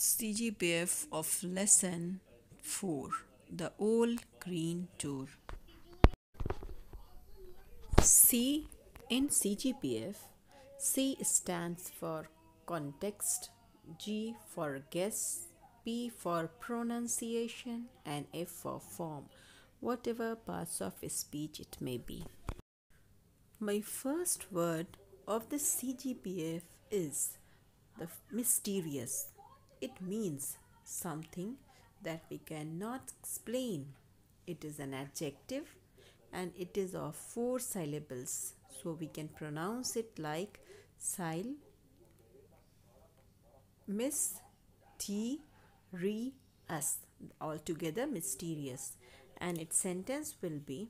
CGPF of Lesson 4 The Old Green Door. C in CGPF, C stands for context, G for guess, P for pronunciation, and F for form, whatever parts of speech it may be. My first word of the CGPF is the mysterious. It means something that we cannot explain. It is an adjective and it is of four syllables. So we can pronounce it like sil, miss, t, re, us. Altogether mysterious. And its sentence will be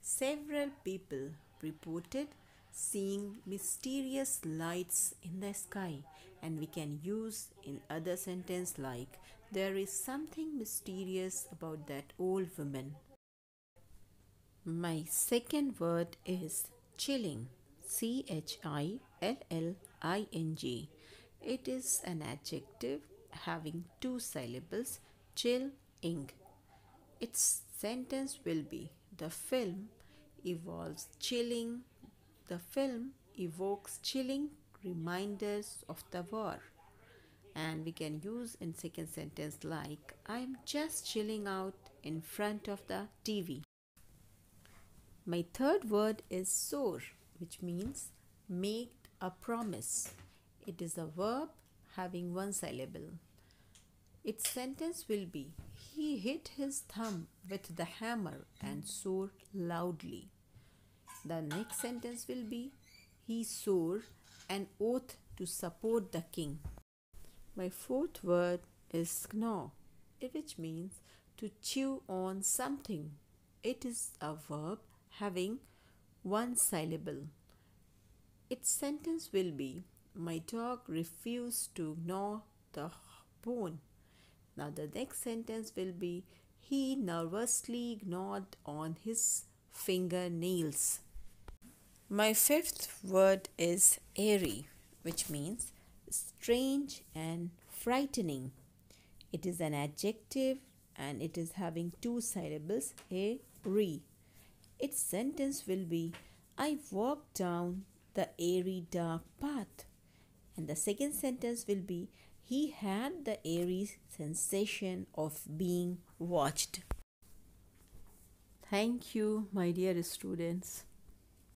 several people reported seeing mysterious lights in the sky and we can use in other sentence like there is something mysterious about that old woman. My second word is chilling. C h i l l i n g. It is an adjective having two syllables chill ing its sentence will be the film evolves chilling. The film evokes chilling reminders of the war. And we can use in second sentence like I am just chilling out in front of the TV. My third word is soar, which means make a promise. It is a verb having one syllable. Its sentence will be He hit his thumb with the hammer and swore loudly. The next sentence will be He swore an oath to support the king. My fourth word is gnaw, which means to chew on something. It is a verb having one syllable. Its sentence will be My dog refused to gnaw the bone. Now, the next sentence will be He nervously gnawed on his fingernails. My fifth word is airy, which means strange and frightening. It is an adjective and it is having two syllables, airy. Its sentence will be I walked down the airy dark path. And the second sentence will be he had the airy sensation of being watched. Thank you, my dear students.